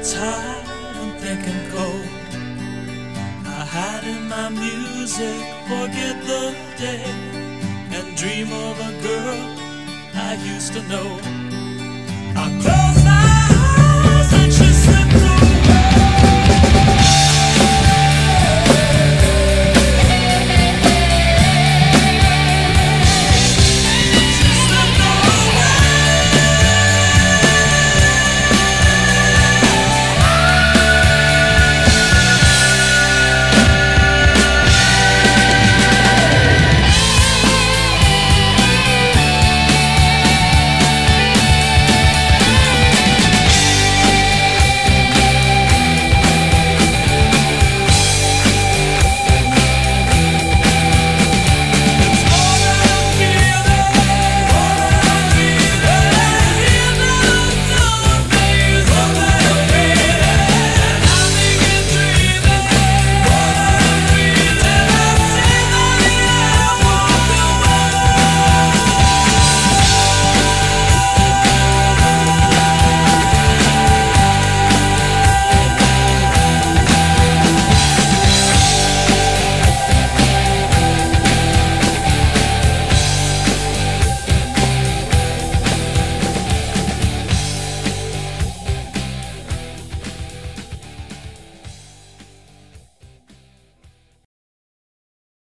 I'm tired and thinking cold. I hide in my music, forget the day, and dream of a girl I used to know. I